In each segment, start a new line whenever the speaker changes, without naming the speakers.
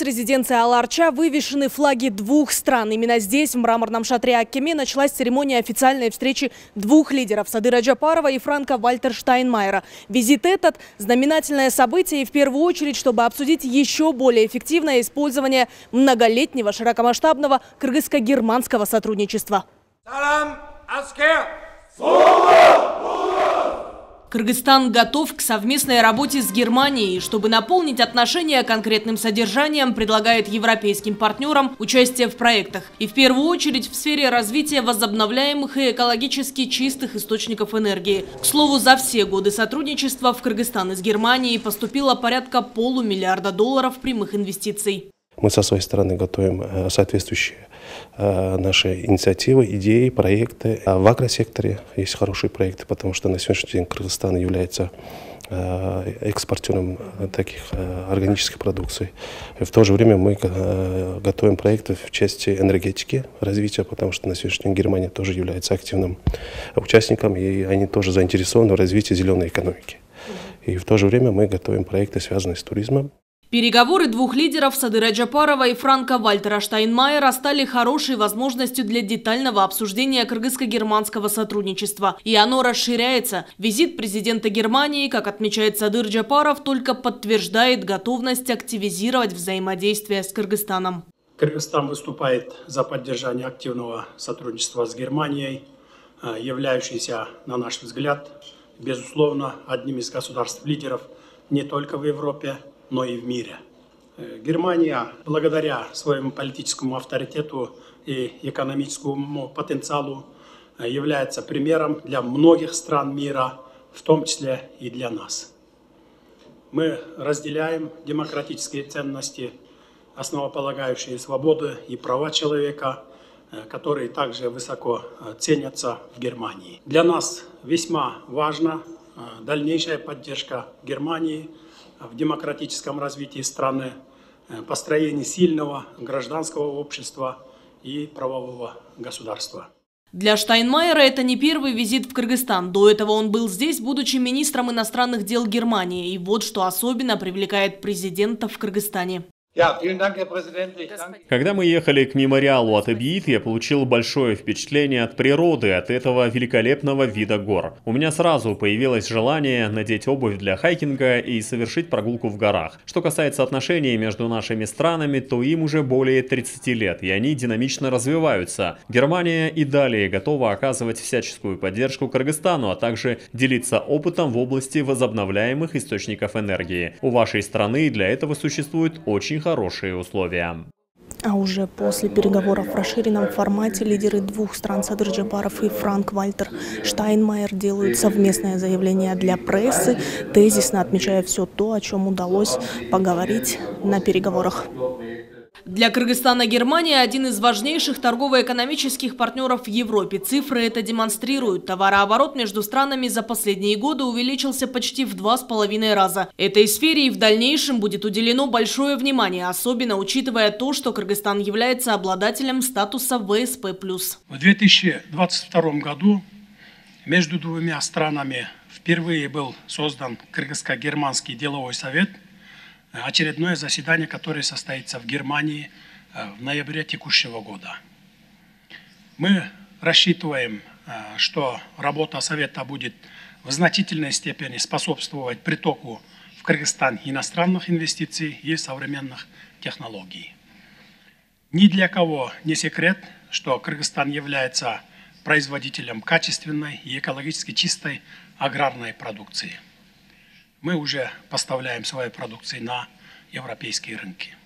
госрезиденции Аларча вывешены флаги двух стран. Именно здесь, в мраморном шатре Аккеме, началась церемония официальной встречи двух лидеров – Садыра Джапарова и Франка Вальтер Штайнмайера. Визит этот – знаменательное событие и в первую очередь, чтобы обсудить еще более эффективное использование многолетнего широкомасштабного кыргызско-германского сотрудничества. Салам, аскер! Кыргызстан готов к совместной работе с Германией. Чтобы наполнить отношения конкретным содержанием, предлагает европейским партнерам участие в проектах. И в первую очередь в сфере развития возобновляемых и экологически чистых источников энергии. К слову, за все годы сотрудничества в Кыргызстан из Германии поступило порядка полумиллиарда долларов прямых инвестиций.
Мы со своей стороны готовим э, соответствующие Э, наши инициативы, идеи, проекты. А в агросекторе есть хорошие проекты, потому что на сегодняшний день Кыргызстан является э, экспортером таких органических продукций. В то же время мы готовим проекты в части энергетики развития, потому что на сегодняшний день Германия тоже является активным участником, и они тоже заинтересованы в развитии зеленой экономики. И в то же время мы готовим проекты, связанные с туризмом.
Переговоры двух лидеров Садыра Джапарова и Франка Вальтера Штайнмайера стали хорошей возможностью для детального обсуждения кыргызско-германского сотрудничества. И оно расширяется. Визит президента Германии, как отмечает Садыр Джапаров, только подтверждает готовность активизировать взаимодействие с Кыргызстаном.
Кыргызстан выступает за поддержание активного сотрудничества с Германией, э, являющейся, на наш взгляд, безусловно, одним из государств-лидеров не только в Европе, но и в мире. Э, Германия, благодаря своему политическому авторитету и экономическому потенциалу, э, является примером для многих стран мира, в том числе и для нас. Мы разделяем демократические ценности, основополагающие свободы и права человека, э, которые также высоко ценятся в Германии. Для нас весьма важна дальнейшая поддержка Германии – в демократическом развитии страны, э, построении сильного гражданского общества и правового государства.
Для Штайнмайера это не первый визит в Кыргызстан. До этого он был здесь, будучи министром иностранных дел Германии. И вот что особенно привлекает президента в Кыргызстане.
Когда мы ехали к мемориалу от Эбиит, я получил большое впечатление от природы, от этого великолепного вида гор. У меня сразу появилось желание надеть обувь для хайкинга и совершить прогулку в горах. Что касается отношений между нашими странами, то им уже более 30 лет, и они динамично развиваются. Германия и далее готова оказывать всяческую поддержку Кыргызстану, а также делиться опытом в области возобновляемых источников энергии. У вашей страны для этого существует очень хорошие условия.
А уже после переговоров в расширенном формате лидеры двух стран Садыр Джабаров и Франк Вальтер Штайнмайер делают совместное заявление для прессы, тезисно отмечая все то, о чем удалось поговорить на переговорах. Для Кыргызстана Германия – один из важнейших торгово-экономических партнеров в Европе. Цифры это демонстрируют. Товарооборот между странами за последние годы увеличился почти в два с половиной раза. Этой сфере и в дальнейшем будет уделено большое внимание, особенно учитывая то, что Кыргызстан является обладателем статуса ВСП+.
В 2022 году между двумя странами впервые был создан Кыргызско-германский деловой совет – очередное заседание, которое состоится в Германии э, в ноябре текущего года. Мы рассчитываем, э, что работа Совета будет в значительной степени способствовать притоку в Кыргызстан иностранных инвестиций и современных технологий. Ни для кого не секрет, что Кыргызстан является производителем качественной и экологически чистой аграрной продукции – мы уже поставляем свои продукции на европейские рынки.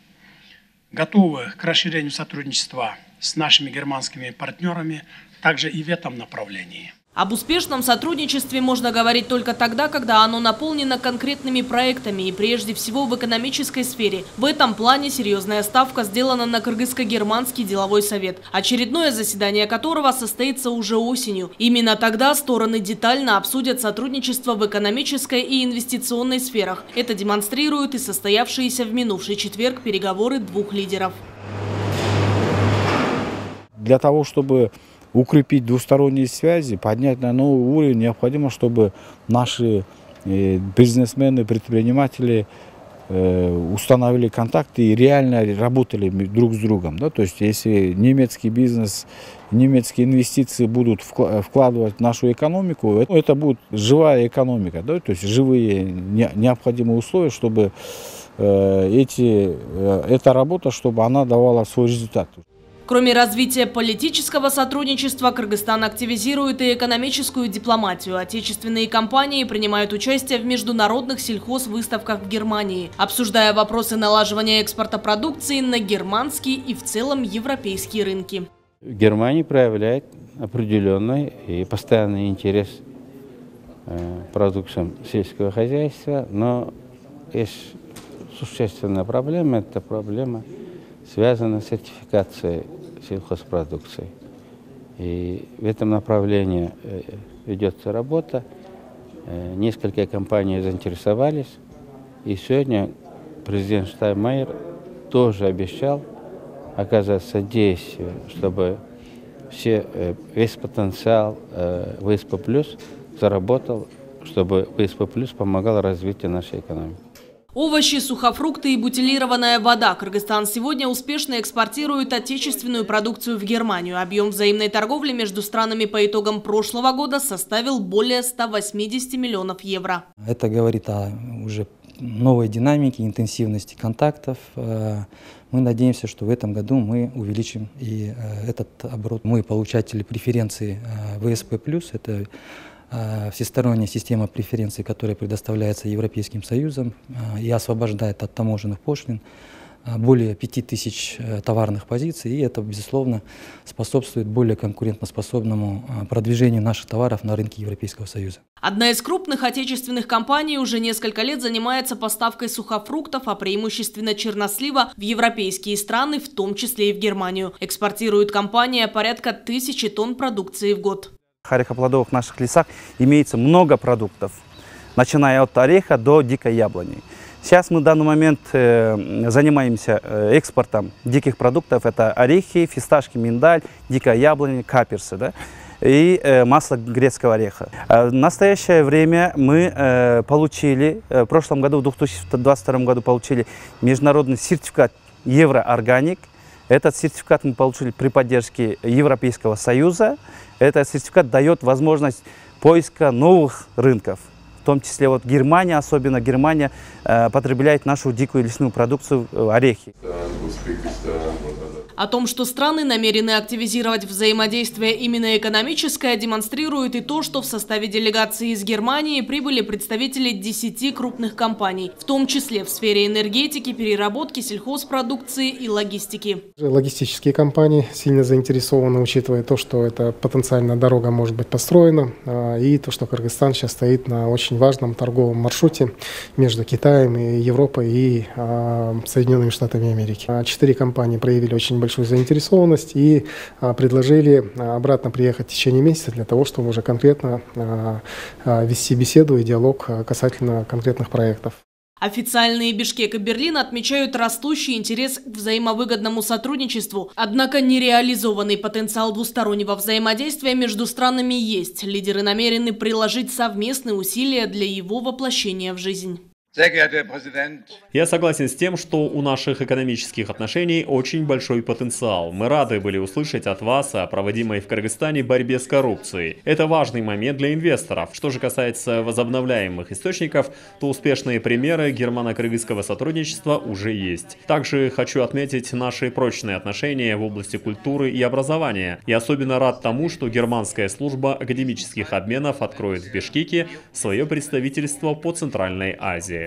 Готовы к расширению сотрудничества с нашими германскими партнерами также и в этом направлении.
Об успешном сотрудничестве можно говорить только тогда, когда оно наполнено конкретными проектами и прежде всего в экономической сфере. В этом плане серьезная ставка сделана на Кыргызско-германский деловой совет, очередное заседание которого состоится уже осенью. Именно тогда стороны детально обсудят сотрудничество в экономической и инвестиционной сферах. Это демонстрируют и состоявшиеся в минувший четверг переговоры двух лидеров.
Для того, чтобы укрепить двусторонние связи, поднять на новый уровень, необходимо, чтобы наши э, бизнесмены, предприниматели э, установили контакты и реально работали друг с другом. Да? То есть если немецкий бизнес, немецкие инвестиции будут вкладывать в нашу экономику, это, это будет живая экономика, да? то есть живые необходимые условия, чтобы э, эти, э, эта работа, чтобы она давала свой результат.
Кроме развития политического сотрудничества, Кыргызстан активизирует и экономическую дипломатию. Отечественные компании принимают участие в международных сельхозвыставках в Германии, обсуждая вопросы налаживания экспорта продукции на германские и в целом европейские рынки.
Германия проявляет определенный и постоянный интерес э, продуктам сельского хозяйства, но есть существенная проблема, это проблема связана с сертификацией сельхозпродукции. И в этом направлении э, ведется работа. Э, несколько компаний заинтересовались. И сегодня президент Штайнмайер тоже обещал оказать содействие, чтобы все, э, весь потенциал ВСП заработал, чтобы ВСП помогал развитию нашей экономики.
Овощи, сухофрукты и бутилированная вода. Кыргызстан сегодня успешно экспортирует отечественную продукцию в Германию. Объем взаимной торговли между странами по итогам прошлого года составил более 180 миллионов евро.
Это говорит о уже новой динамике, интенсивности контактов. Э, мы надеемся, что в этом году мы увеличим и э, этот оборот. Мы получатели преференции э, ВСП+, это всесторонняя система преференций, которая предоставляется Европейским Союзом э, и освобождает от таможенных пошлин э, более 5000 товарных позиций, и это, безусловно, способствует более конкурентоспособному продвижению наших товаров на рынке Европейского Союза.
Одна из крупных отечественных компаний уже несколько лет занимается поставкой сухофруктов, а преимущественно чернослива, в европейские страны, в том числе и в Германию. Экспортирует компания порядка тысячи тонн продукции в год
орехоплодовых наших лесах имеется много продуктов, начиная от ореха до дикой яблони. Сейчас мы в данный момент э, занимаемся э, экспортом диких продуктов. Это орехи, фисташки, миндаль, дикая яблоня, каперсы да? и э, масло грецкого ореха. Э, в настоящее время мы получили, в прошлом году, в 2022 году получили международный сертификат Евроорганик – этот сертификат мы получили при поддержке Европейского Союза. Этот сертификат дает возможность поиска новых рынков. В том числе вот Германия, особенно Германия, э, потребляет нашу дикую лесную продукцию, э, орехи.
О том, что страны намерены активизировать взаимодействие именно экономическое, демонстрирует и то, что в составе делегации из Германии прибыли представители 10 крупных компаний, в том числе в сфере энергетики, переработки, сельхозпродукции и логистики.
Логистические компании сильно заинтересованы, учитывая то, что эта потенциально дорога может быть построена, а, и то, что Кыргызстан сейчас стоит на очень важном торговом маршруте между Китаем и Европой и а, Соединенными Штатами Америки. А, четыре компании проявили очень большую заинтересованность и а, предложили а, обратно приехать в течение месяца для того, чтобы уже конкретно а, вести беседу и диалог касательно конкретных проектов.
Официальные Бишкек и Берлин отмечают растущий интерес к взаимовыгодному сотрудничеству. Однако нереализованный потенциал двустороннего взаимодействия между странами есть. Лидеры намерены приложить совместные усилия для его воплощения в жизнь.
Я согласен с тем, что у наших экономических отношений очень большой потенциал. Мы рады были услышать от вас о проводимой в Кыргызстане борьбе с коррупцией. Это важный момент для инвесторов. Что же касается возобновляемых источников, то успешные примеры германо-кыргызского сотрудничества уже есть. Также хочу отметить наши прочные отношения в области культуры и образования. Я особенно рад тому, что германская служба академических обменов откроет в Бишкеке свое представительство по Центральной Азии.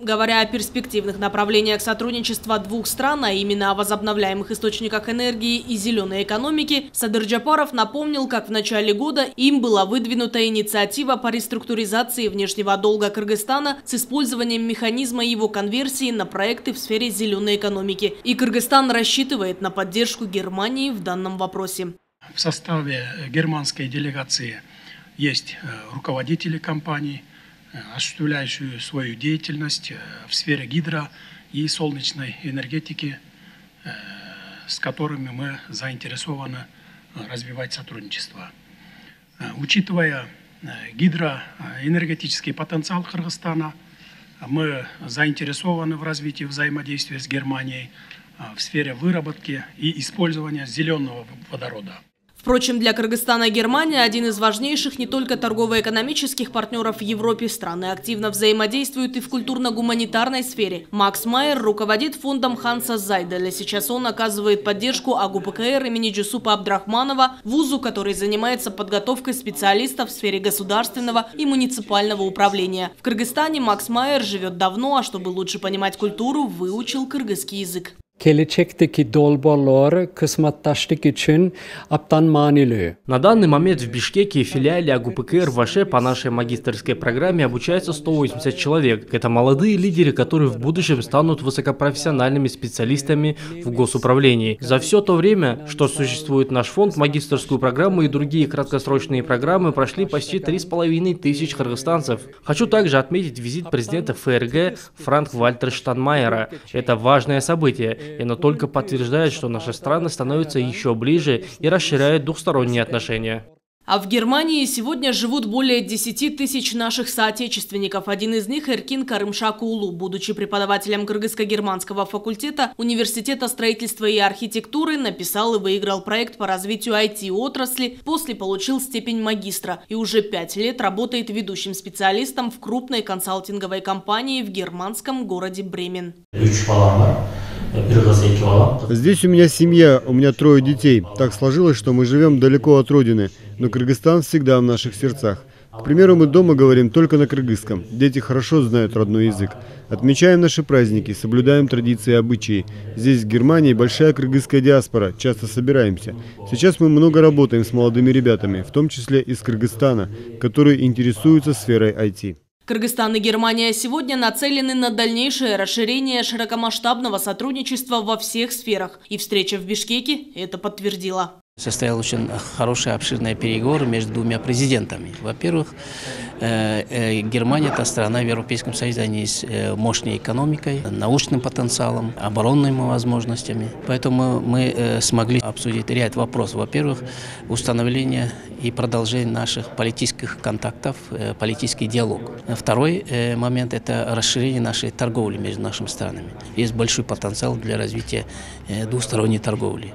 Говоря о перспективных направлениях сотрудничества двух стран, а именно о возобновляемых источниках энергии и зеленой экономике, Садыр Джапаров напомнил, как в начале года им была выдвинута инициатива по реструктуризации внешнего долга Кыргызстана с использованием механизма его конверсии на проекты в сфере зеленой экономики. И Кыргызстан рассчитывает на поддержку Германии в данном вопросе.
В составе германской делегации есть э, руководители компаний, осуществляющую свою деятельность э, в сфере гидро и солнечной энергетики, э, с которыми мы заинтересованы развивать сотрудничество. Учитывая гидроэнергетический потенциал Кыргызстана, Мы заинтересованы в развитии взаимодействия с Германией в сфере выработки и использования зеленого водорода.
Впрочем, для Кыргызстана Германия – один из важнейших не только торгово-экономических партнеров в Европе. Страны активно взаимодействуют и в культурно-гуманитарной сфере. Макс Майер руководит фондом Ханса Зайделя. Сейчас он оказывает поддержку АГУПКР имени Джусупа Абдрахманова, вузу, который занимается подготовкой специалистов в сфере государственного и муниципального управления. В Кыргызстане Макс Майер живет давно, а чтобы лучше понимать культуру, выучил кыргызский язык.
Келечектеги долбоорлор кызматташтык үчүн абдан маанилүү.
На данный момент в Бишкеке филиале АГУПКР ВАШЕ по нашей магистрской программе обучается 180 человек. Это молодые лидеры, которые в будущем станут высокопрофессиональными специалистами в госуправлении. За все то время, что существует наш фонд, магистрскую программу и другие краткосрочные программы прошли почти 3,5 тысяч кыргызстанцев. Хочу также отметить визит президента ФРГ Франк Вальтер Штанмайера. Это важное событие и оно только подтверждает, что наши страны становятся еще ближе и расширяют двухсторонние отношения.
А в Германии сегодня живут более 10 тысяч наших соотечественников. Один из них – Эркин Карымшакулу. Будучи преподавателем кыргызско-германского факультета Университета строительства и архитектуры, написал и выиграл проект по развитию IT-отрасли, после получил степень магистра и уже пять лет работает ведущим специалистом в крупной консалтинговой компании в германском городе Бремен.
Здесь у меня семья, у меня трое детей. Так сложилось, что мы живем далеко от родины, но Кыргызстан всегда в наших сердцах. К примеру, мы дома говорим только на кыргызском. Дети хорошо знают родной язык. Отмечаем наши праздники, соблюдаем традиции и обычаи. Здесь, в Германии, большая кыргызская диаспора, часто собираемся. Сейчас мы много работаем с молодыми ребятами, в том числе из Кыргызстана, которые интересуются сферой IT.
Кыргызстан и Германия сегодня нацелены на дальнейшее расширение широкомасштабного сотрудничества во всех сферах. И встреча в Бишкеке это подтвердила.
Состоял очень хороший, обширный переговоры между двумя президентами. Во-первых, э, э, Германия – это страна в Европейском Союзе, они с э, мощной экономикой, научным потенциалом, оборонными возможностями. Поэтому мы смогли обсудить ряд вопросов. Во-первых, установление и продолжение наших политических контактов, политический диалог. Второй момент – это расширение нашей торговли между нашими странами. Есть большой потенциал для развития двусторонней торговли.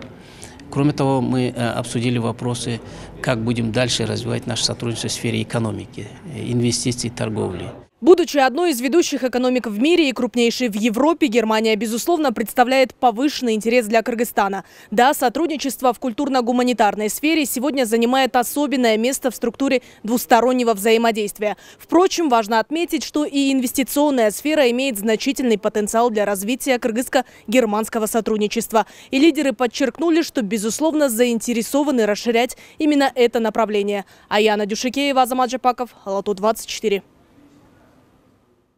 Кроме того, мы э, обсудили вопросы, как будем дальше развивать наше сотрудничество в сфере экономики, э, инвестиций, торговли.
Будучи одной из ведущих экономик в мире и крупнейшей в Европе, Германия, безусловно, представляет повышенный интерес для Кыргызстана. Да, сотрудничество в культурно-гуманитарной сфере сегодня занимает особенное место в структуре двустороннего взаимодействия. Впрочем, важно отметить, что и инвестиционная сфера имеет значительный потенциал для развития кыргызско-германского сотрудничества. И лидеры подчеркнули, что, безусловно, заинтересованы расширять именно это направление. Аяна Дюшикеева, Азамат Жапаков, Лату 24.